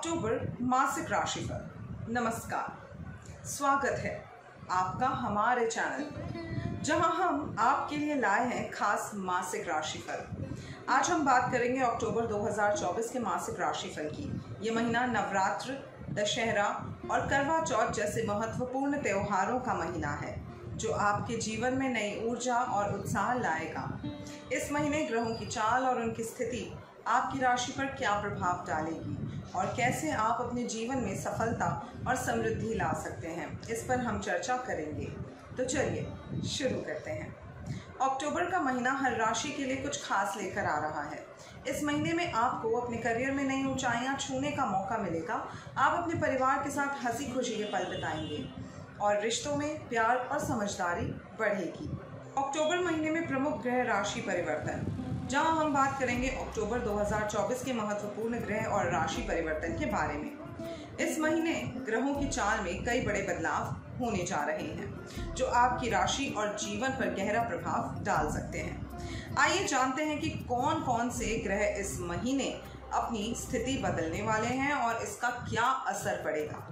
अक्टूबर मासिक राशिफल। नमस्कार। स्वागत है आपका हमारे चैनल पर, जहाँ हम आपके लिए लाए हैं खास मासिक राशिफल। आज हम बात करेंगे अक्टूबर 2024 के मासिक राशिफल की। ये महीना नवरात्र, दशहरा और करवा चौथ जैसे महत्वपूर्ण त्योहारों का महीना है, जो आपके जीवन में नई ऊर्जा और उत्साह लाएगा। इस महीने ग्रहों की चाल और उनकी स्थिति आपकी राशि पर क्या प्रभाव डालेगी और कैसे आप अपने जीवन में सफलता और समृद्धि ला सकते हैं, इस पर हम चर्चा करेंगे। तो चलिए, शुरू करते हैं। अक्टूबर का महीना हर राशि के लिए कुछ खास लेकर आ रहा है। इस महीने में आपको अपने करियर में नई ऊंचाइयाँ छूने का मौका मिलेगा। आप अपने परिवार के साथ हँसी खुशी के पल बिताएँगे और रिश्तों में प्यार और समझदारी बढ़ेगी। अक्टूबर महीने में प्रमुख ग्रह राशि परिवर्तन। जहाँ हम बात करेंगे अक्टूबर 2024 के महत्वपूर्ण ग्रह और राशि परिवर्तन के बारे में। इस महीने ग्रहों की चाल में कई बड़े बदलाव होने जा रहे हैं, जो आपकी राशि और जीवन पर गहरा प्रभाव डाल सकते हैं। आइए जानते हैं कि कौन कौन से ग्रह इस महीने अपनी स्थिति बदलने वाले हैं और इसका क्या असर पड़ेगा।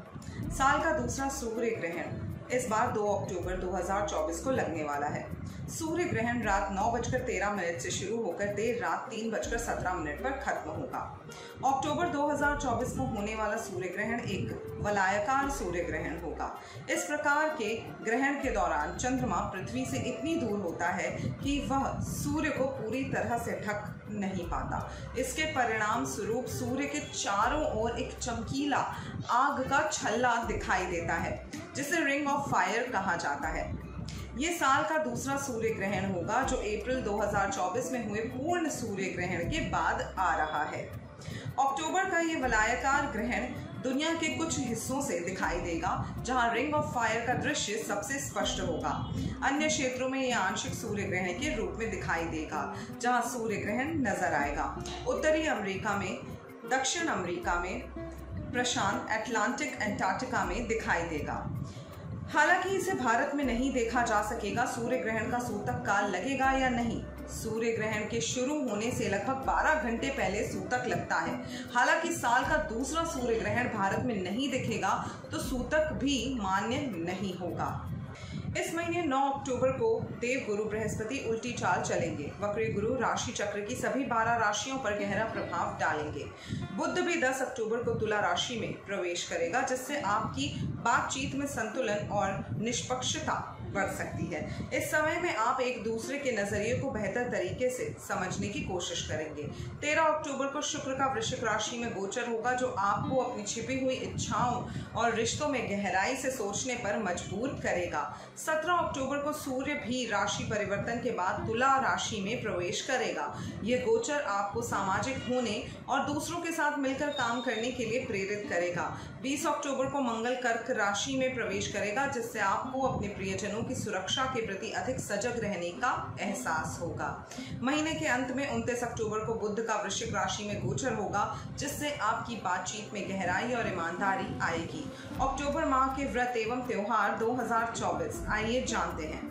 साल का दूसरा सूर्य ग्रहण इस बार 2 अक्टूबर 2024 को लगने वाला है। सूर्य ग्रहण रात नौ बजकर तेरह मिनट से शुरू होकर देर रात तीन बजकर सत्रह मिनट पर खत्म होगा। अक्टूबर 2024 को होने वाला सूर्य ग्रहण एक वलायकार सूर्य ग्रहण होगा। इस प्रकार के ग्रहण के दौरान चंद्रमा पृथ्वी से इतनी दूर होता है कि वह सूर्य को पूरी तरह से ढक नहीं पाता। इसके परिणाम स्वरूप सूर्य के चारों ओर एक चमकीला आग का छल्ला दिखाई देता है, जिसे रिंग ऑफ़ फायर कहा जाता है। ये साल का दूसरा सूर्य ग्रहण होगा, जो अप्रैल 2024 में हुए पूर्ण सूर्य ग्रहण के बाद आ रहा है। अक्टूबर का ये वलायकार ग्रहण दुनिया के कुछ हिस्सों से दिखाई देगा, जहाँ रिंग ऑफ़ फायर का दृश्य सबसे स्पष्ट होगा। अन्य क्षेत्रों में यह आंशिक सूर्य ग्रहण के रूप में दिखाई देगा, जहाँ सूर्य ग्रहण नज़र आएगा। उत्तरी अमेरिका में, दक्षिण अमेरिका में, प्रशांत अटलांटिक एंटार्क्टिका में दिखाई देगा। हालाँकि इसे भारत में नहीं देखा जा सकेगा सूर्य ग्रहण का सूतक काल लगेगा या नहीं। सूर्य ग्रहण के शुरू होने से लगभग 12 घंटे पहले सूतक लगता है। हालाँकि साल का दूसरा सूर्य ग्रहण भारत में नहीं दिखेगा तो सूतक भी मान्य नहीं होगा। इस महीने 9 अक्टूबर को देव गुरु बृहस्पति उल्टी चाल चलेंगे। वक्री गुरु राशि चक्र की सभी 12 राशियों पर गहरा प्रभाव डालेंगे। बुद्ध भी 10 अक्टूबर को तुला राशि में प्रवेश करेगा, जिससे आपकी बातचीत में संतुलन और निष्पक्षता बढ़ सकती है। इस समय में आप एक दूसरे के नज़रिए को बेहतर तरीके से समझने की कोशिश करेंगे। तेरह अक्टूबर को शुक्र का वृश्चिक राशि में गोचर होगा, जो आपको अपनी छिपी हुई इच्छाओं और रिश्तों में गहराई से सोचने पर मजबूर करेगा। सत्रह अक्टूबर को सूर्य भी राशि परिवर्तन के बाद तुला राशि में प्रवेश करेगा। ये गोचर आपको सामाजिक होने और दूसरों के साथ मिलकर काम करने के लिए प्रेरित करेगा। बीस अक्टूबर को मंगल कर्क राशि में प्रवेश करेगा, जिससे आपको अपने प्रियजनों की सुरक्षा के प्रति अधिक सजग रहने का एहसास होगा। महीने के अंत में उनतीस अक्टूबर को बुद्ध का वृश्चिक राशि में गोचर होगा, जिससे आपकी बातचीत में गहराई और ईमानदारी आएगी। अक्टूबर माह के व्रत एवं त्योहार 2024 आइए जानते हैं।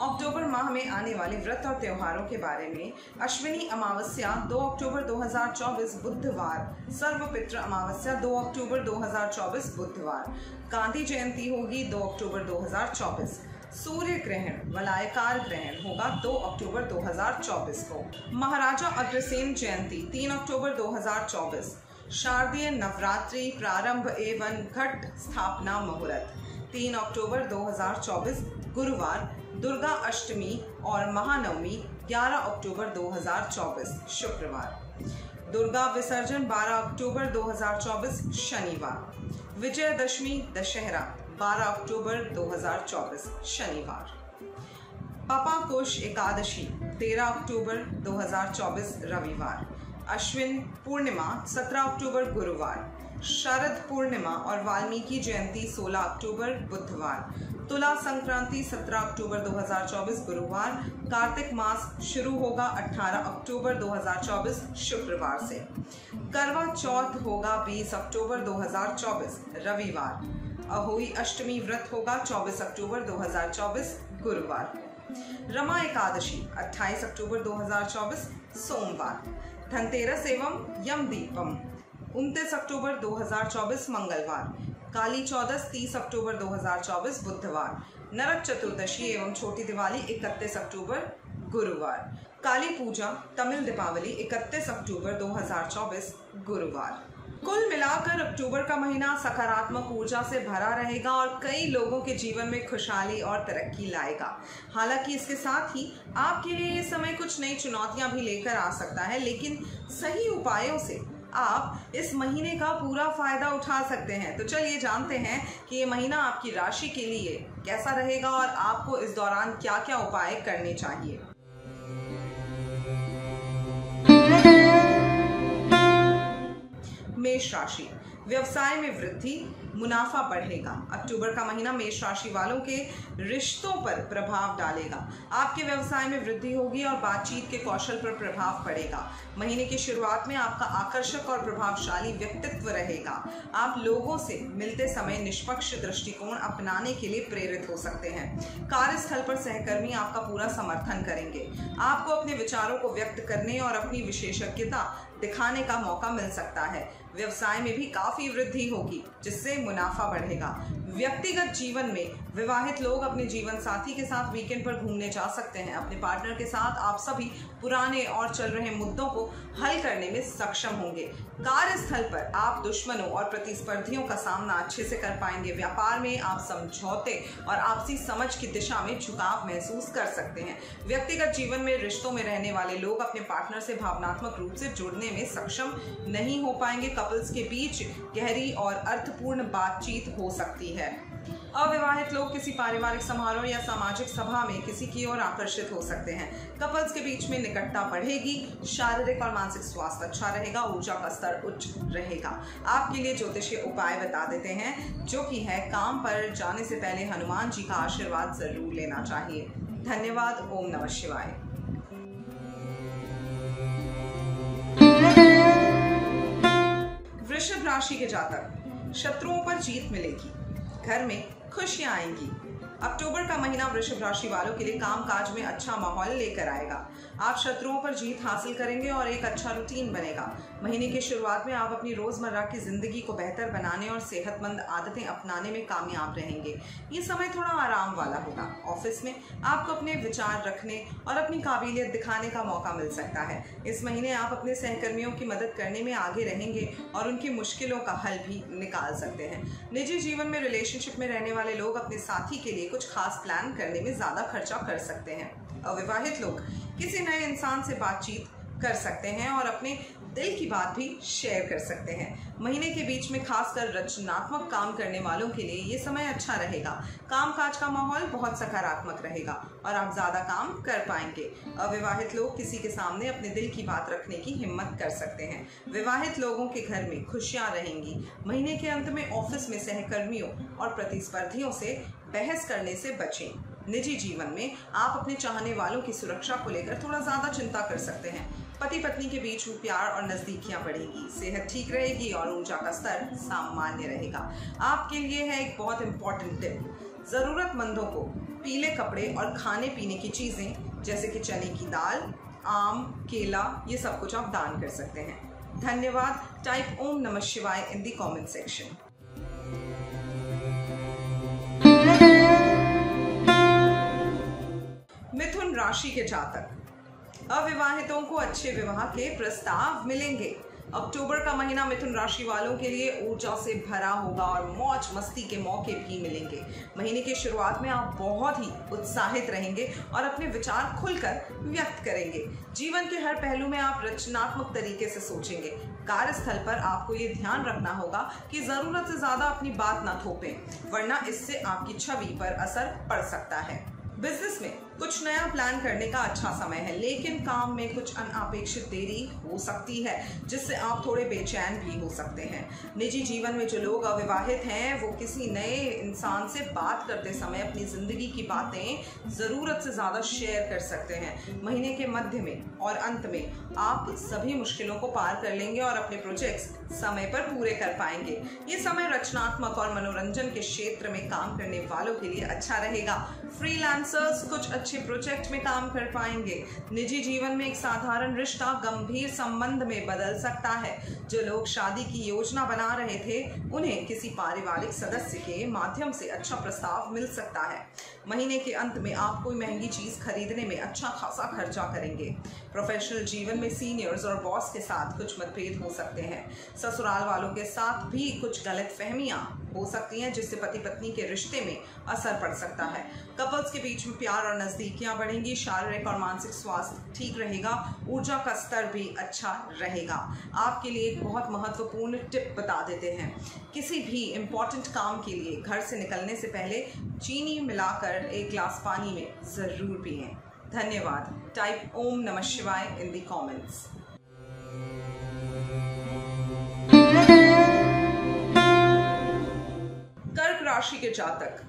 अक्टूबर माह में आने वाले व्रत और त्योहारों के बारे में अश्विनी अमावस्या 2 अक्टूबर 2024 बुधवार सर्वपित्र अमावस्या 2 अक्टूबर 2024 बुधवार। गांधी जयंती होगी 2 अक्टूबर 2024 सूर्य ग्रहण वलायकार ग्रहण होगा 2 अक्टूबर 2024 को। महाराजा अग्रसेन जयंती 3 अक्टूबर 2024 शारदीय नवरात्रि प्रारंभ एवं घट स्थापना मुहूर्त 3 अक्टूबर 2024 गुरुवार, दुर्गा अष्टमी और महानवमी 11 अक्टूबर 2024 शुक्रवार। दुर्गा विसर्जन 12 अक्टूबर 2024 शनिवार। विजयदशमी दशहरा 12 अक्टूबर 2024 शनिवार। पापा कुश एकादशी 13 अक्टूबर 2024 रविवार। अश्विन पूर्णिमा 17 अक्टूबर गुरुवार। शरद पूर्णिमा और वाल्मीकि जयंती 16 अक्टूबर बुधवार। तुला संक्रांति 17 अक्टूबर 2024 गुरुवार। कार्तिक मास शुरू होगा 18 अक्टूबर 2024 शुक्रवार से। करवा चौथ होगा 20 अक्टूबर 2024 रविवार। अहोई अष्टमी व्रत होगा 24 अक्टूबर 2024 गुरुवार। रमा एकादशी 28 अक्टूबर 2024 सोमवार। धनतेरस एवं यम दीपम, उनतीस अक्टूबर 2024 मंगलवार। काली चौदस 30 अक्टूबर 2024 बुधवार। नरक चतुर्दशी एवं छोटी दिवाली 31 अक्टूबर, गुरुवार। काली पूजा, तमिल दीपावली 31 अक्टूबर 2024 गुरुवार। कुल मिलाकर अक्टूबर का महीना सकारात्मक ऊर्जा से भरा रहेगा और कई लोगों के जीवन में खुशहाली और तरक्की लाएगा। हालाँकि इसके साथ ही आपके लिए ये समय कुछ नई चुनौतियाँ भी लेकर आ सकता है, लेकिन सही उपायों से आप इस महीने का पूरा फ़ायदा उठा सकते हैं। तो चलिए जानते हैं कि ये महीना आपकी राशि के लिए कैसा रहेगा और आपको इस दौरान क्या क्या उपाय करने चाहिए। मेष राशि व्यवसाय में वृद्धि, मुनाफा बढ़ेगा। अक्टूबर का महीना मेष राशि वालों के रिश्तों पर प्रभाव डालेगा। आपके व्यवसाय में वृद्धि होगी और बातचीत के कौशल पर प्रभाव पड़ेगा। महीने की शुरुआत में आपका आकर्षक और प्रभावशाली व्यक्तित्व रहेगा। आप लोगों से मिलते समय निष्पक्ष दृष्टिकोण अपनाने के लिए प्रेरित हो सकते हैं। कार्यस्थल पर सहकर्मी आपका पूरा समर्थन करेंगे। आपको अपने विचारों को व्यक्त करने और अपनी विशेषज्ञता दिखाने का मौका मिल सकता है। व्यवसाय में भी काफ़ी वृद्धि होगी, जिससे मुनाफा बढ़ेगा। व्यक्तिगत जीवन में विवाहित लोग अपने जीवन साथी के साथ वीकेंड पर घूमने जा सकते हैं। अपने पार्टनर के साथ आप सभी पुराने और चल रहे मुद्दों को हल करने में सक्षम होंगे। कार्यस्थल पर आप दुश्मनों और प्रतिस्पर्धियों का सामना अच्छे से कर पाएँगे। व्यापार में आप समझौते और आपसी समझ की दिशा में झुकाव महसूस कर सकते हैं। व्यक्तिगत जीवन में रिश्तों में रहने वाले लोग अपने पार्टनर से भावनात्मक रूप से जुड़ने में सक्षम नहीं हो पाएँगे। कपल्स के बीच गहरी और अर्थपूर्ण बातचीत हो सकती है। अविवाहित लोग किसी पारिवारिक समारोह या सामाजिक सभा में किसी की ओर आकर्षित हो सकते हैं। कपल्स के बीच में निकटता बढ़ेगी, शारीरिक और मानसिक स्वास्थ्य अच्छा रहेगा, ऊर्जा का स्तर उच्च रहेगा। आपके लिए ज्योतिषीय उपाय बता देते हैं, जो कि है, काम पर जाने से पहले हनुमान जी का आशीर्वाद ज़रूर लेना चाहिए। धन्यवाद, ओम नमः शिवाय। वृषभ राशि के जातक शत्रुओं पर जीत मिलेगी। घर में खुशियाँ आएँगी। अक्टूबर का महीना वृषभ राशि वालों के लिए काम काज में अच्छा माहौल लेकर आएगा। आप शत्रुओं पर जीत हासिल करेंगे और एक अच्छा रूटीन बनेगा। महीने की शुरुआत में आप अपनी रोज़मर्रा की ज़िंदगी को बेहतर बनाने और सेहतमंद आदतें अपनाने में कामयाब रहेंगे। ये समय थोड़ा आराम वाला होगा। ऑफ़िस में आपको अपने विचार रखने और अपनी काबिलियत दिखाने का मौका मिल सकता है। इस महीने आप अपने सहकर्मियों की मदद करने में आगे रहेंगे और उनकी मुश्किलों का हल भी निकाल सकते हैं। निजी जीवन में रिलेशनशिप में रहने वाले लोग अपने साथी के लिए कुछ खास प्लान करने में ज़्यादा खर्चा कर सकते हैं। अविवाहित लोग किसी नए इंसान से बातचीत कर सकते हैं और अपने दिल की बात भी शेयर कर सकते हैं। महीने के बीच में खासकर रचनात्मक काम करने वालों के लिए ये समय अच्छा रहेगा। काम काज का माहौल बहुत सकारात्मक रहेगा और आप ज़्यादा काम कर पाएँगे। अविवाहित लोग किसी के सामने अपने दिल की बात रखने की हिम्मत कर सकते हैं। विवाहित लोगों के घर में खुशियाँ रहेंगी। महीने के अंत में ऑफ़िस में सहकर्मियों और प्रतिस्पर्धियों से बहस करने से बचें। निजी जीवन में आप अपने चाहने वालों की सुरक्षा को लेकर थोड़ा ज़्यादा चिंता कर सकते हैं। पति पत्नी के बीच प्यार और नज़दीकियाँ बढ़ेगी। सेहत ठीक रहेगी और ऊर्जा का स्तर सामान्य रहेगा। आपके लिए है एक बहुत इंपॉर्टेंट टिप ज़रूरतमंदों को पीले कपड़े और खाने पीने की चीज़ें, जैसे कि चने की दाल, आम, केला, ये सब कुछ आप दान कर सकते हैं। धन्यवाद। टाइप ओम नमः शिवाय इन दी कमेंट सेक्शन राशि के जातक। अविवाहितों को अच्छे विवाह के प्रस्ताव मिलेंगे। अक्टूबर का महीना मिथुन राशि वालों के लिए ऊर्जा से भरा होगा और मौज मस्ती के मौके भी मिलेंगे। महीने की शुरुआत में आप बहुत ही उत्साहित रहेंगे और अपने विचार खुलकर व्यक्त करेंगे। जीवन के हर पहलू में आप रचनात्मक तरीके से सोचेंगे। कार्यस्थल पर आपको ये ध्यान रखना होगा कि ज़रूरत से ज़्यादा अपनी बात ना थोपें, वरना इससे आपकी छवि पर असर पड़ सकता है। बिज़नेस में कुछ नया प्लान करने का अच्छा समय है, लेकिन काम में कुछ अनापेक्षित देरी हो सकती है, जिससे आप थोड़े बेचैन भी हो सकते हैं। निजी जीवन में जो लोग अविवाहित हैं, वो किसी नए इंसान से बात करते समय अपनी ज़िंदगी की बातें ज़रूरत से ज़्यादा शेयर कर सकते हैं। महीने के मध्य में और अंत में आप सभी मुश्किलों को पार कर लेंगे और अपने प्रोजेक्ट्स समय पर पूरे कर पाएँगे। ये समय रचनात्मक और मनोरंजन के क्षेत्र में काम करने वालों के लिए अच्छा रहेगा। फ्रीलांसर्स कुछ अच्छे प्रोजेक्ट में काम कर पाएँगे। निजी जीवन में एक साधारण रिश्ता गंभीर संबंध में बदल सकता है। जो लोग शादी की योजना बना रहे थे, उन्हें किसी पारिवारिक सदस्य के माध्यम से अच्छा प्रस्ताव मिल सकता है। महीने के अंत में आप कोई महँगी चीज़ खरीदने में अच्छा खासा खर्चा करेंगे। प्रोफेशनल जीवन में सीनियर्स और बॉस के साथ कुछ मतभेद हो सकते हैं। ससुराल वालों के साथ भी कुछ गलत फहमियाँ हो सकती हैं, जिससे पति पत्नी के रिश्ते में असर पड़ सकता है। कपल्स के बीच में प्यार और नज़दीकियाँ बढ़ेंगी, शारीरिक और मानसिक स्वास्थ्य ठीक रहेगा, ऊर्जा का स्तर भी अच्छा रहेगा। आपके लिए एक बहुत महत्वपूर्ण टिप बता देते हैं। किसी भी इंपॉर्टेंट काम के लिए घर से निकलने से पहले चीनी मिलाकर एक ग्लास पानी में ज़रूर पिए। धन्यवाद। टाइप ओम नमः शिवाय इन दी कॉमेंट्स। कर्क राशि के जातक,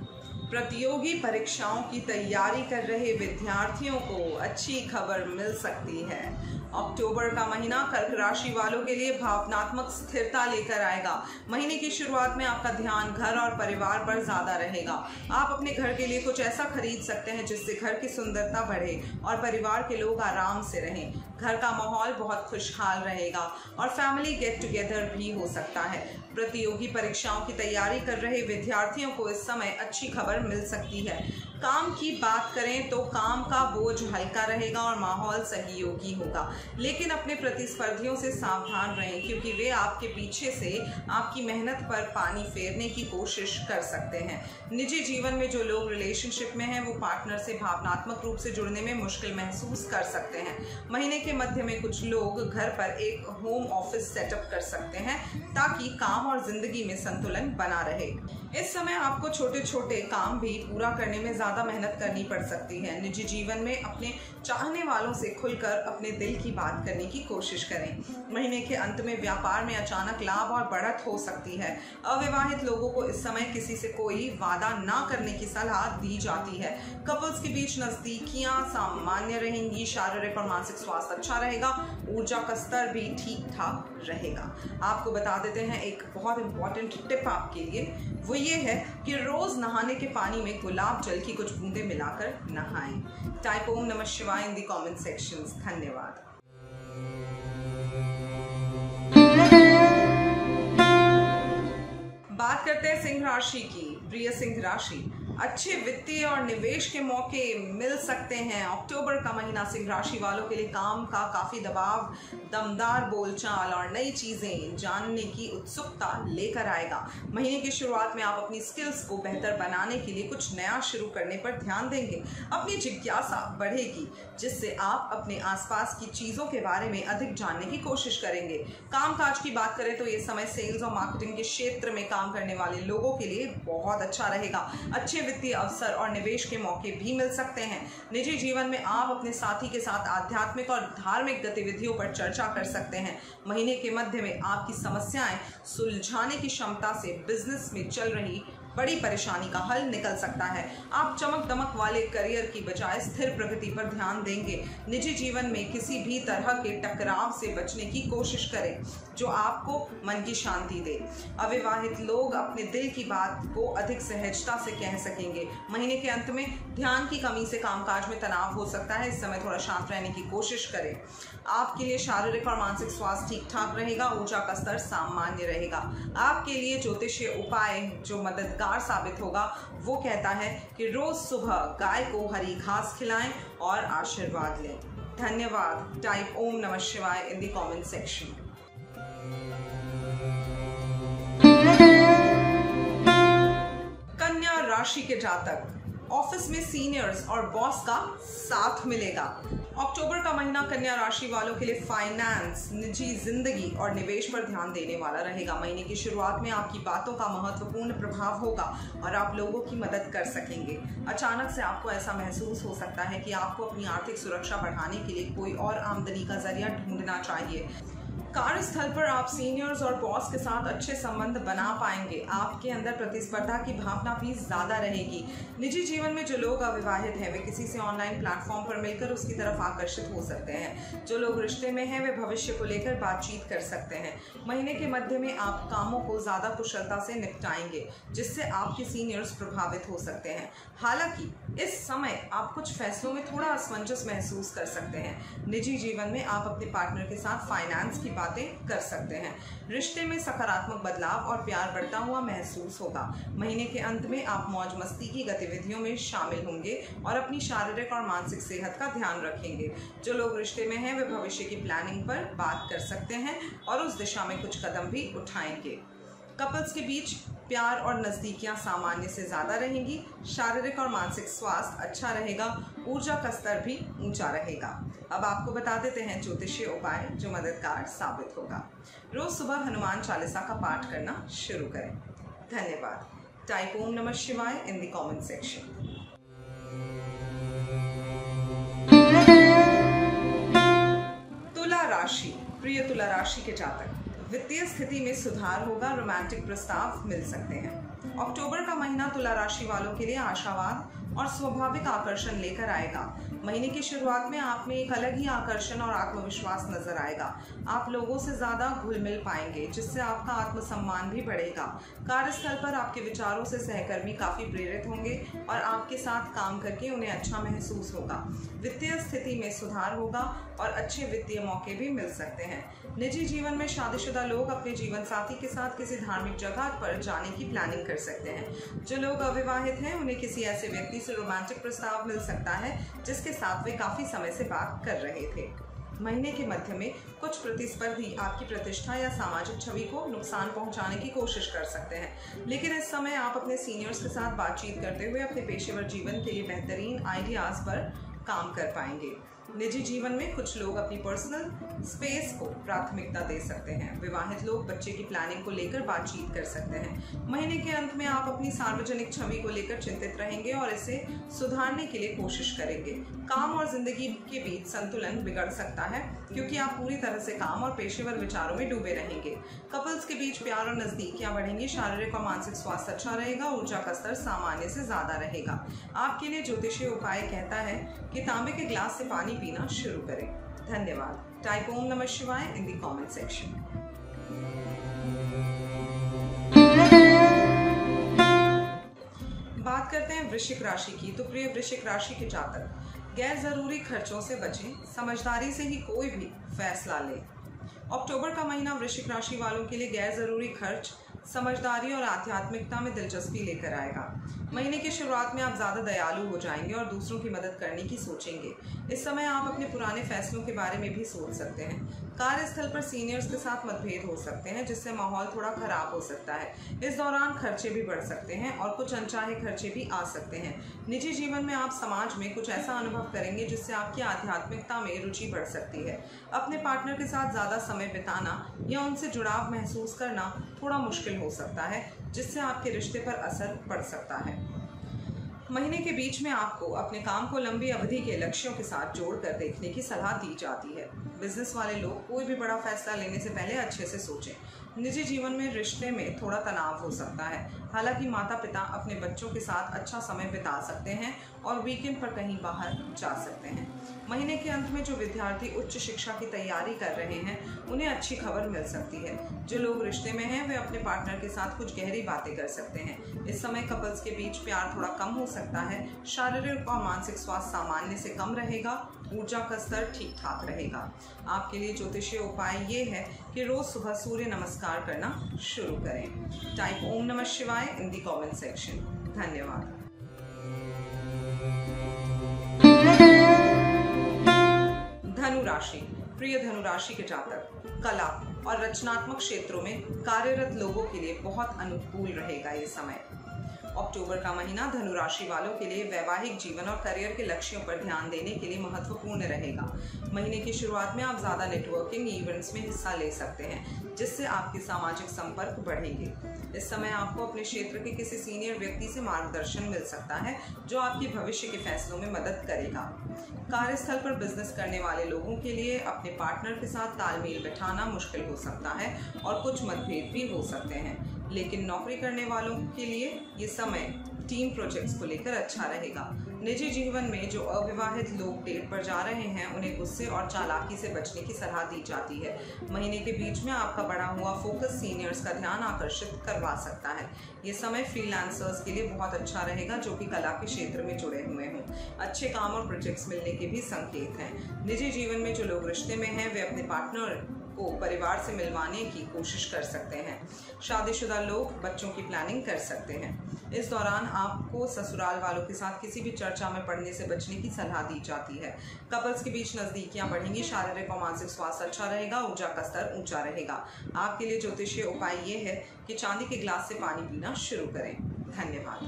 प्रतियोगी परीक्षाओं की तैयारी कर रहे विद्यार्थियों को अच्छी खबर मिल सकती है। अक्टूबर का महीना कर्क राशि वालों के लिए भावनात्मक स्थिरता लेकर आएगा। महीने की शुरुआत में आपका ध्यान घर और परिवार पर ज़्यादा रहेगा। आप अपने घर के लिए कुछ ऐसा खरीद सकते हैं जिससे घर की सुंदरता बढ़े और परिवार के लोग आराम से रहें। घर का माहौल बहुत खुशहाल रहेगा और फैमिली गेट टुगेदर भी हो सकता है। प्रतियोगी परीक्षाओं की तैयारी कर रहे विद्यार्थियों को इस समय अच्छी खबर मिल सकती है। काम की बात करें तो काम का बोझ हल्का रहेगा और माहौल सहयोगी होगा। लेकिन अपने प्रतिस्पर्धियों से सावधान रहें, क्योंकि वे आपके पीछे से आपकी मेहनत पर पानी फेरने की कोशिश कर सकते हैं। निजी जीवन में जो लोग रिलेशनशिप में हैं, वो पार्टनर से, भावनात्मक रूप से जुड़ने में मुश्किल महसूस कर सकते हैं। महीने के मध्य में कुछ लोग घर पर एक होम ऑफ़िस सेटअप कर सकते हैं, ताकि काम और ज़िंदगी में संतुलन बना रहे। इस समय आपको छोटे छोटे काम भी पूरा करने में ज़्यादा मेहनत करनी पड़ सकती है। निजी जीवन में अपने चाहने वालों से खुलकर अपने दिल की बात करने की कोशिश करें। महीने के अंत में व्यापार में अचानक लाभ और बढ़त हो सकती है। अविवाहित लोगों को इस समय किसी से कोई वादा ना करने की सलाह दी जाती है। कपल्स के बीच नज़दीकियाँ सामान्य रहेंगी, शारीरिक और मानसिक स्वास्थ्य अच्छा रहेगा ऊर्जा का स्तर भी ठीक ठाक रहेगा। आपको बता देते हैं एक बहुत इंपॉर्टेंट टिप आपके लिए। वो ये है कि रोज़ नहाने के पानी में गुलाब जल की कुछ बूंदे मिलाकर नहाएँ। टाइप ओम नमः शिवाय इन दी कमेंट सेक्शंस धन्यवाद। बात करते हैं सिंह राशि की। प्रिय सिंह राशि अच्छे वित्तीय और निवेश के मौके मिल सकते हैं। अक्टूबर का महीना सिंह राशि वालों के लिए काम का काफ़ी दबाव, दमदार बोलचाल और नई चीज़ें जानने की उत्सुकता लेकर आएगा। महीने की शुरुआत में आप अपनी स्किल्स को बेहतर बनाने के लिए कुछ नया शुरू करने पर ध्यान देंगे। अपनी जिज्ञासा बढ़ेगी, जिससे आप अपने आसपास की चीज़ों के बारे में अधिक जानने की कोशिश करेंगे। काम काज की बात करें तो ये समय सेल्स और मार्केटिंग के क्षेत्र में काम करने वाले लोगों के लिए बहुत अच्छा रहेगा। अच्छे वित्तीय अवसर और निवेश के मौके भी मिल सकते हैं। निजी जीवन में आप अपने साथी के साथ आध्यात्मिक और धार्मिक गतिविधियों पर चर्चा कर सकते हैं। महीने के मध्य में आपकी समस्याएँ सुलझाने की क्षमता से बिज़नेस में चल रही बड़ी परेशानी का हल निकल सकता है। आप चमक दमक वाले करियर की बजाय स्थिर प्रगति पर ध्यान देंगे। निजी जीवन में किसी भी तरह के टकराव से बचने की कोशिश करें, जो आपको मन की शांति दे। अविवाहित लोग अपने दिल की बात को अधिक सहजता से कह सकेंगे। महीने के अंत में ध्यान की कमी से कामकाज में तनाव हो सकता है। इस समय थोड़ा शांत रहने की कोशिश करें। आपके लिए शारीरिक और मानसिक स्वास्थ्य ठीक ठाक रहेगा। ऊर्जा का स्तर सामान्य रहेगा। आपके लिए ज्योतिषीय उपाय जो मददगार साबित होगा। वो कहता है कि रोज सुबह गाय को हरी घास खिलाएँ और आशीर्वाद लें। धन्यवाद। टाइप ओम नमः शिवाय इन द कमेंट सेक्शन। कन्या राशि के जातक। ऑफ़िस में सीनियर्स और बॉस का साथ मिलेगा। अक्टूबर का महीना कन्या राशि वालों के लिए फाइनेंस निजी ज़िंदगी और निवेश पर ध्यान देने वाला रहेगा। महीने की शुरुआत में आपकी बातों का महत्वपूर्ण प्रभाव होगा और आप लोगों की मदद कर सकेंगे। अचानक से आपको ऐसा महसूस हो सकता है कि आपको अपनी आर्थिक सुरक्षा बढ़ाने के लिए कोई और आमदनी का ज़रिया ढूंढना चाहिए। कार्यस्थल पर आप सीनियर्स और बॉस के साथ अच्छे संबंध बना पाएँगे। आपके अंदर प्रतिस्पर्धा की भावना भी ज़्यादा रहेगी। निजी जीवन में जो लोग अविवाहित हैं, वे किसी से ऑनलाइन प्लेटफॉर्म पर मिलकर उसकी तरफ़ आकर्षित हो सकते हैं। जो लोग रिश्ते में हैं, वे भविष्य को लेकर बातचीत कर सकते हैं। महीने के मध्य में आप कामों को ज़्यादा कुशलता से निपटाएँगे, जिससे आपके सीनियर्स प्रभावित हो सकते हैं। हालाँकि, इस समय आप कुछ फैसलों में थोड़ा असमंजस महसूस कर सकते हैं। निजी जीवन में आप अपने पार्टनर के साथ फाइनेंस की बातें कर सकते हैं। रिश्ते में सकारात्मक बदलाव और प्यार बढ़ता हुआ महसूस होगा। महीने के अंत में आप मौज मस्ती की गतिविधियों में शामिल होंगे और अपनी शारीरिक और मानसिक सेहत का ध्यान रखेंगे। जो लोग रिश्ते में हैं, वे भविष्य की प्लानिंग पर बात कर सकते हैं और उस दिशा में कुछ कदम भी उठाएँगे। कपल्स के बीच प्यार और नज़दीकियाँ सामान्य से ज़्यादा रहेंगी, शारीरिक और मानसिक स्वास्थ्य अच्छा रहेगा, ऊर्जा का स्तर भी ऊँचा रहेगा। अब आपको बता देते हैं ज्योतिषीय उपाय जो मददगार साबित होगा। रोज सुबह हनुमान चालीसा का पाठ करना शुरू करें। धन्यवाद। टाइप ओम नमः शिवाय इन द कमेंट सेक्शन। तुला राशि, प्रिय तुला राशि के जातक। वित्तीय स्थिति में सुधार होगा, रोमांटिक प्रस्ताव मिल सकते हैं। अक्टूबर का महीना तुला राशि वालों के लिए आशावाद और स्वाभाविक आकर्षण लेकर आएगा। महीने की शुरुआत में आप में एक अलग ही आकर्षण और आत्मविश्वास नज़र आएगा। आप लोगों से ज़्यादा घुल मिल पाएँगे, जिससे आपका आत्मसम्मान भी बढ़ेगा। कार्यस्थल पर आपके विचारों से सहकर्मी काफ़ी प्रेरित होंगे और आपके साथ काम करके उन्हें अच्छा महसूस होगा। वित्तीय स्थिति में सुधार होगा और अच्छे वित्तीय मौके भी मिल सकते हैं। निजी जीवन में शादीशुदा लोग अपने जीवन साथी के साथ किसी धार्मिक जगह पर जाने की प्लानिंग कर सकते हैं। जो लोग अविवाहित हैं, उन्हें किसी ऐसे व्यक्ति से रोमांटिक प्रस्ताव मिल सकता है, जिसके साथ वे काफ़ी समय से बात कर रहे थे। महीने के मध्य में कुछ प्रतिस्पर्धी आपकी प्रतिष्ठा या सामाजिक छवि को नुकसान पहुँचाने की कोशिश कर सकते हैं। लेकिन इस समय आप अपने सीनियर्स के साथ बातचीत करते हुए अपने पेशेवर जीवन के लिए बेहतरीन आइडियाज़ पर काम कर पाएँगे। निजी जीवन में कुछ लोग अपनी पर्सनल स्पेस को प्राथमिकता दे सकते हैं। विवाहित लोग बच्चे की प्लानिंग को लेकर बातचीत कर सकते हैं। महीने के अंत में आप अपनी सार्वजनिक छवि को लेकर चिंतित रहेंगे और इसे सुधारने के लिए कोशिश करेंगे। काम और ज़िंदगी के बीच संतुलन बिगड़ सकता है, क्योंकि आप पूरी तरह से काम और पेशेवर विचारों में डूबे रहेंगे। कपल्स के बीच प्यार और नजदीकियाँ बढ़ेंगी, शारीरिक और मानसिक स्वास्थ्य अच्छा रहेगा, ऊर्जा का स्तर सामान्य से ज़्यादा रहेगा। आपके लिए ज्योतिषीय उपाय कहता है कि तांबे के ग्लास से पानी पीना शुरू करें धन्यवाद टाइप ओम नमः शिवाय इन दी कमेंट सेक्शन बात करते हैं वृश्चिक राशि की तो प्रिय वृश्चिक राशि के जातक गैर ज़रूरी खर्चों से बचें समझदारी से ही कोई भी फैसला लें अक्टूबर का महीना वृश्चिक राशि वालों के लिए गैर ज़रूरी खर्च समझदारी और आध्यात्मिकता में दिलचस्पी लेकर आएगा। महीने की शुरुआत में आप ज़्यादा दयालु हो जाएँगे और दूसरों की मदद करने की सोचेंगे। इस समय आप अपने पुराने फैसलों के बारे में भी सोच सकते हैं। कार्यस्थल पर सीनियर्स के साथ मतभेद हो सकते हैं, जिससे माहौल थोड़ा खराब हो सकता है। इस दौरान खर्चे भी बढ़ सकते हैं और कुछ अनचाहे खर्चे भी आ सकते हैं। निजी जीवन में आप समाज में कुछ ऐसा अनुभव करेंगे, जिससे आपकी आध्यात्मिकता में रुचि बढ़ सकती है। अपने पार्टनर के साथ ज़्यादा समय बिताना या उनसे जुड़ाव महसूस करना थोड़ा मुश्किल हो सकता है जिससे आपके रिश्ते पर असर पड़ सकता है। महीने के बीच में आपको अपने काम को लंबी अवधि के लक्ष्यों के साथ जोड़कर देखने की सलाह दी जाती है। बिज़नेस वाले लोग कोई भी बड़ा फैसला लेने से पहले अच्छे से सोचें। निजी जीवन में रिश्ते में थोड़ा तनाव हो सकता है। हालाँकि माता पिता अपने बच्चों के साथ अच्छा समय बिता सकते हैं और वीकेंड पर कहीं बाहर जा सकते हैं। महीने के अंत में जो विद्यार्थी उच्च शिक्षा की तैयारी कर रहे हैं, उन्हें अच्छी खबर मिल सकती है। जो लोग रिश्ते में हैं, वे अपने पार्टनर के साथ कुछ गहरी बातें कर सकते हैं। इस समय कपल्स के बीच प्यार थोड़ा कम हो सकता है। शारीरिक और मानसिक स्वास्थ्य सामान्य से कम रहेगा, ऊर्जा का स्तर ठीक ठाक रहेगा। आपके लिए ज्योतिषीय उपाय ये है कि रोज सुबह सूर्य नमस्कार करना शुरू करें। टाइप ओम नमः शिवाय इन दी कमेंट सेक्शन धन्यवाद। धनु राशि प्रिय धनु राशि के जातक, कला और रचनात्मक क्षेत्रों में कार्यरत लोगों के लिए बहुत अनुकूल रहेगा ये समय। अक्टूबर का महीना धनु राशि वालों के लिए वैवाहिक जीवन और करियर के लक्ष्यों पर ध्यान देने के लिए महत्वपूर्ण रहेगा। महीने की शुरुआत में आप ज़्यादा नेटवर्किंग इवेंट्स में हिस्सा ले सकते हैं, जिससे आपके सामाजिक संपर्क बढ़ेंगे। इस समय आपको अपने क्षेत्र के किसी सीनियर व्यक्ति से मार्गदर्शन मिल सकता है, जो आपके भविष्य के फैसलों में मदद करेगा। कार्यस्थल पर बिज़नेस करने वाले लोगों के लिए अपने पार्टनर के साथ तालमेल बैठाना मुश्किल हो सकता है और कुछ मतभेद भी हो सकते हैं। लेकिन नौकरी करने वालों के लिए ये समय टीम प्रोजेक्ट्स को लेकर अच्छा रहेगा। निजी जीवन में जो अविवाहित लोग डेट पर जा रहे हैं, उन्हें गुस्से और चालाकी से बचने की सलाह दी जाती है। महीने के बीच में आपका बढ़ा हुआ फोकस सीनियर्स का ध्यान आकर्षित करवा सकता है। ये समय फ्रीलांसर्स के लिए बहुत अच्छा रहेगा, जो कि कला के क्षेत्र में जुड़े हुए हों। अच्छे काम और प्रोजेक्ट्स मिलने के भी संकेत हैं। निजी जीवन में जो लोग रिश्ते में हैं, वे अपने पार्टनर को परिवार से मिलवाने की कोशिश कर सकते हैं। शादीशुदा लोग बच्चों की प्लानिंग कर सकते हैं। इस दौरान आपको ससुराल वालों के साथ किसी भी चर्चा में पढ़ने से बचने की सलाह दी जाती है। कपल्स के बीच नज़दीकियाँ बढ़ेंगी, शारीरिक और मानसिक स्वास्थ्य अच्छा रहेगा, ऊर्जा का स्तर ऊँचा रहेगा। आपके लिए ज्योतिषीय उपाय ये है कि चांदी के ग्लास से पानी पीना शुरू करें। धन्यवाद।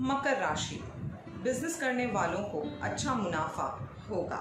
मकर राशि। बिज़नेस करने वालों को अच्छा मुनाफा होगा।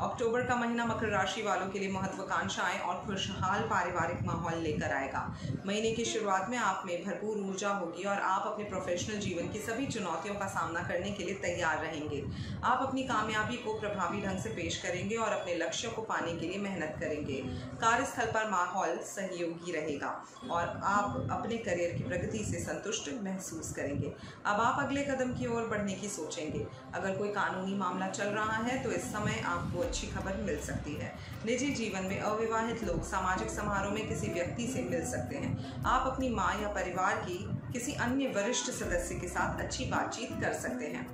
अक्टूबर का महीना मकर राशि वालों के लिए महत्वाकांक्षाएँ और खुशहाल पारिवारिक माहौल लेकर आएगा। महीने की शुरुआत में आप में भरपूर ऊर्जा होगी और आप अपने प्रोफेशनल जीवन की सभी चुनौतियों का सामना करने के लिए तैयार रहेंगे। आप अपनी कामयाबी को प्रभावी ढंग से पेश करेंगे और अपने लक्ष्यों को पाने के लिए मेहनत करेंगे। कार्यस्थल पर माहौल सहयोगी रहेगा और आप अपने करियर की प्रगति से संतुष्ट महसूस करेंगे। अब आप अगले कदम की ओर बढ़ने की सोचेंगे। अगर कोई कानूनी मामला चल रहा है तो इस समय आपको अच्छी खबर मिल सकती है। निजी जीवन में अविवाहित लोग सामाजिक समारोह में किसी व्यक्ति से मिल सकते हैं। आप अपनी माँ या परिवार की किसी अन्य वरिष्ठ सदस्य के साथ अच्छी बातचीत कर सकते हैं।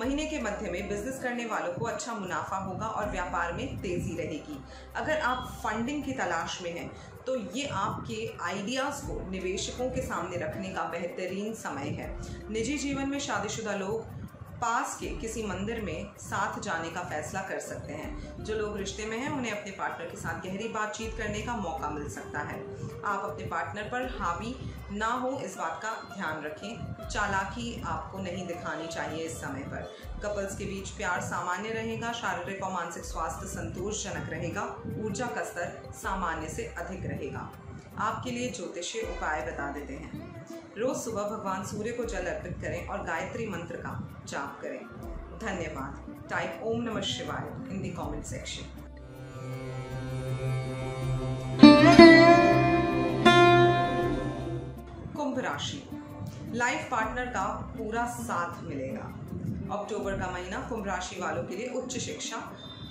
महीने के मध्य में बिज़नेस करने वालों को अच्छा मुनाफा होगा और व्यापार में तेज़ी रहेगी। अगर आप फंडिंग की तलाश में हैं तो ये आपके आइडियाज़ को निवेशकों के सामने रखने का बेहतरीन समय है। निजी जीवन में शादीशुदा लोग पास के किसी मंदिर में साथ जाने का फैसला कर सकते हैं। जो लोग रिश्ते में हैं, उन्हें अपने पार्टनर के साथ गहरी बातचीत करने का मौका मिल सकता है। आप अपने पार्टनर पर हावी ना हो, इस बात का ध्यान रखें। चालाकी आपको नहीं दिखानी चाहिए इस समय पर। कपल्स के बीच प्यार सामान्य रहेगा, शारीरिक और मानसिक स्वास्थ्य संतोषजनक रहेगा, ऊर्जा का स्तर सामान्य से अधिक रहेगा। आपके लिए ज्योतिषीय उपाय बता देते हैं। रोज सुबह भगवान सूर्य को जल अर्पित करें और गायत्री मंत्र का जाप करें। धन्यवाद। टाइप ओम नमः शिवाय इन दी कमेंट सेक्शन कुंभ राशि। लाइफ पार्टनर का पूरा साथ मिलेगा। अक्टूबर का महीना कुंभ राशि वालों के लिए उच्च शिक्षा,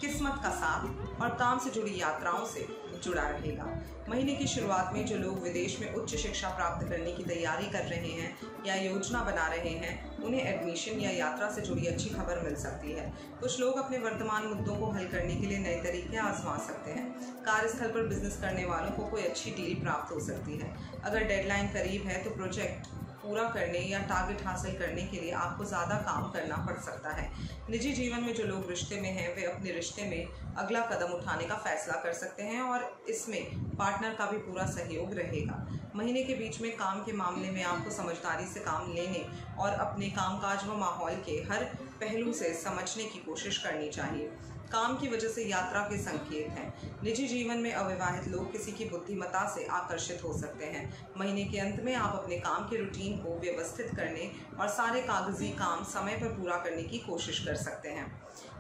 किस्मत का साथ और काम से जुड़ी यात्राओं से जुड़ा रहेगा। महीने की शुरुआत में जो लोग विदेश में उच्च शिक्षा प्राप्त करने की तैयारी कर रहे हैं या योजना बना रहे हैं, उन्हें एडमिशन या यात्रा से जुड़ी अच्छी खबर मिल सकती है। कुछ लोग अपने वर्तमान मुद्दों को हल करने के लिए नए तरीके आजमा सकते हैं। कार्यस्थल पर बिज़नेस करने वालों को कोई अच्छी डील प्राप्त हो सकती है। अगर डेडलाइन करीब है तो प्रोजेक्ट पूरा करने या टारगेट हासिल करने के लिए आपको ज़्यादा काम करना पड़ सकता है। निजी जीवन में जो लोग रिश्ते में हैं, वे अपने रिश्ते में अगला कदम उठाने का फैसला कर सकते हैं और इसमें पार्टनर का भी पूरा सहयोग रहेगा। महीने के बीच में काम के मामले में आपको समझदारी से काम लेने और अपने कामकाज व माहौल के हर पहलू से समझने की कोशिश करनी चाहिए। काम की वजह से यात्रा के संकेत हैं। निजी जीवन में अविवाहित लोग किसी की बुद्धिमता से आकर्षित हो सकते हैं। महीने के अंत में आप अपने काम के रूटीन को व्यवस्थित करने और सारे कागज़ी काम समय पर पूरा करने की कोशिश कर सकते हैं।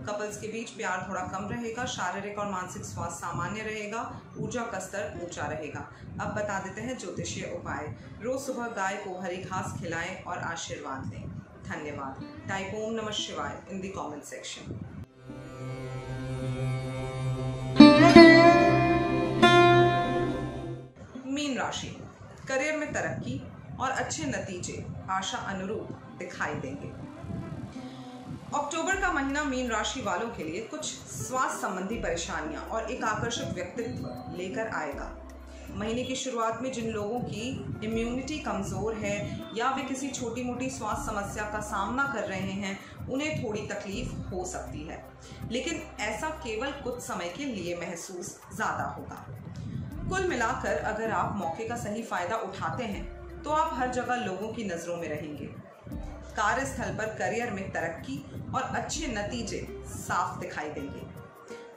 कपल्स के बीच प्यार थोड़ा कम रहेगा, शारीरिक और मानसिक स्वास्थ्य सामान्य रहेगा, ऊर्जा का स्तर ऊँचा रहेगा। अब बता देते हैं ज्योतिषीय उपाय। रोज सुबह गाय को हरी घास खिलाएँ और आशीर्वाद दें धन्यवाद। टाइप ओम नमः शिवाय इन दी कमेंट सेक्शन। मीन राशि, करियर में तरक्की और अच्छे नतीजे, आशा अनुरूप दिखाई देंगे। अक्टूबर का महीना मीन राशि वालों के लिए कुछ स्वास्थ्य संबंधी परेशानियाँ और एक आकर्षक व्यक्तित्व लेकर आएगा। महीने की शुरुआत में जिन लोगों की इम्यूनिटी कमज़ोर है या वे किसी छोटी मोटी स्वास्थ्य समस्या का सामना कर रहे हैं, उन्हें थोड़ी तकलीफ़ हो सकती है। लेकिन ऐसा केवल कुछ समय के लिए महसूस ज़्यादा होगा। कुल मिलाकर अगर आप मौके का सही फ़ायदा उठाते हैं तो आप हर जगह लोगों की नज़रों में रहेंगे। कार्यस्थल पर करियर में तरक्की और अच्छे नतीजे साफ़ दिखाई देंगे।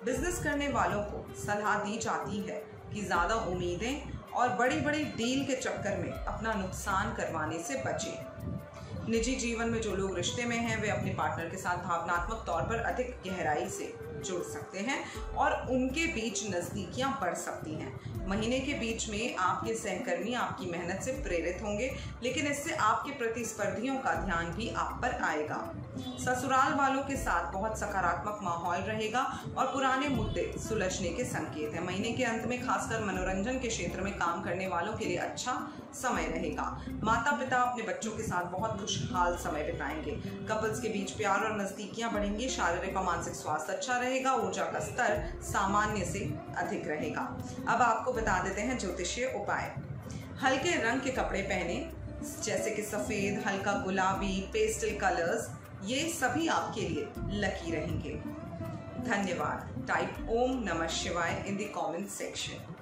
बिज़नेस करने वालों को सलाह दी जाती है कि ज़्यादा उम्मीदें और बड़ी बड़ी डील के चक्कर में अपना नुकसान करवाने से बचें। निजी जीवन में जो लोग रिश्ते में हैं, वे अपने पार्टनर के साथ भावनात्मक तौर पर अधिक गहराई से जुड़ सकते हैं और उनके बीच नज़दीकियाँ बढ़ सकती हैं। महीने के बीच में आपके सहकर्मी आपकी मेहनत से प्रेरित होंगे, लेकिन इससे आपके प्रतिस्पर्धियों का ध्यान भी आप पर आएगा। ससुराल वालों के साथ बहुत सकारात्मक माहौल रहेगा और पुराने मुद्दे सुलझने के संकेत हैं। महीने के अंत में खासकर मनोरंजन के क्षेत्र में काम करने वालों के लिए अच्छा समय रहेगा। माता पिता अपने बच्चों के साथ बहुत खुशहाल समय बिताएँगे। कपल्स के बीच प्यार और नजदीकियाँ बढ़ेंगी, शारीरिक और मानसिक स्वास्थ्य अच्छा रहेगा, ऊर्जा का स्तर सामान्य से अधिक रहेगा। अब आपको बता देते हैं ज्योतिषीय उपाय। हल्के रंग के कपड़े पहने, जैसे कि सफ़ेद, हल्का गुलाबी, पेस्टल कलर्स, ये सभी आपके लिए लकी रहेंगे। धन्यवाद। टाइप ओम नमः शिवाय इन द कमेंट सेक्शन।